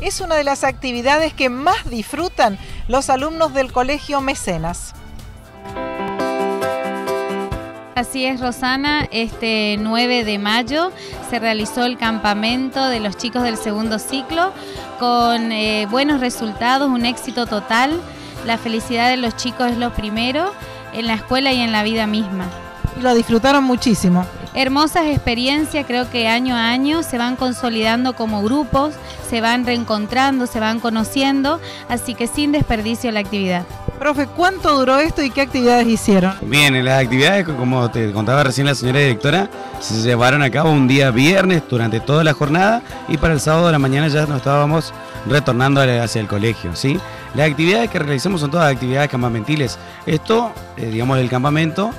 es una de las actividades que más disfrutan los alumnos del Colegio Mecenas. Así es, Rosana. Este 9 de mayo se realizó el campamento de los chicos del segundo ciclo con eh, buenos resultados, un éxito total. La felicidad de los chicos es lo primero en la escuela y en la vida misma. Lo disfrutaron muchísimo. Hermosas experiencias, creo que año a año se van consolidando como grupos, se van reencontrando, se van conociendo, así que sin desperdicio la actividad. Profe, ¿cuánto duró esto y qué actividades hicieron? Bien, las actividades, como te contaba recién la señora directora, se llevaron a cabo un día viernes durante toda la jornada y para el sábado de la mañana ya nos estábamos retornando hacia el colegio, ¿sí? Las actividades que realizamos son todas actividades campamentiles. Esto, eh, digamos, el campamento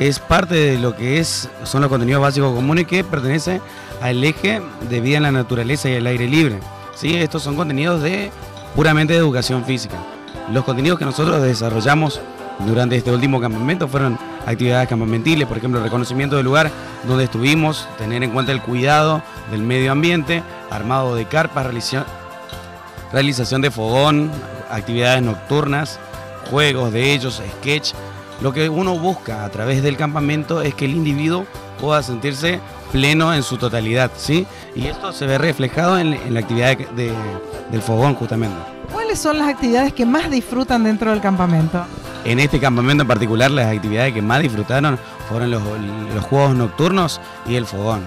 es parte de lo que es, son los contenidos básicos comunes que pertenecen al eje de vida en la naturaleza y el aire libre. ¿sí? Estos son contenidos de puramente de educación física. Los contenidos que nosotros desarrollamos durante este último campamento fueron actividades campamentiles, por ejemplo, reconocimiento del lugar donde estuvimos, tener en cuenta el cuidado del medio ambiente, armado de carpas, realización de fogón, actividades nocturnas, juegos de ellos, sketch, lo que uno busca a través del campamento es que el individuo pueda sentirse pleno en su totalidad, ¿sí? Y esto se ve reflejado en, la actividad del fogón justamente. ¿Cuáles son las actividades que más disfrutan dentro del campamento? En este campamento en particular, las actividades que más disfrutaron fueron los, juegos nocturnos y el fogón.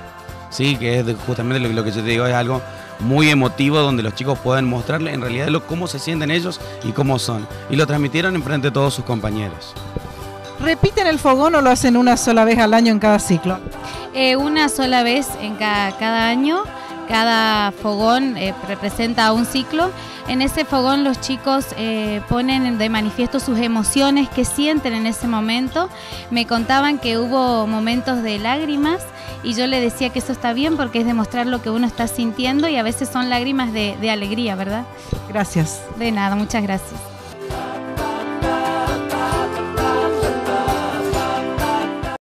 Sí, que es justamente lo, lo, que yo te digo, es algo muy emotivo donde los chicos pueden mostrarle en realidad lo, cómo se sienten ellos y cómo son. Y lo transmitieron en frente de todos sus compañeros. ¿Repiten el fogón o lo hacen una sola vez al año en cada ciclo? Eh, una sola vez en cada, año. Cada fogón eh, representa un ciclo. En ese fogón los chicos eh, ponen de manifiesto sus emociones que sienten en ese momento. Me contaban que hubo momentos de lágrimas y yo le decía que eso está bien porque es demostrar lo que uno está sintiendo y a veces son lágrimas de, de alegría, ¿verdad? Gracias. De nada, muchas gracias.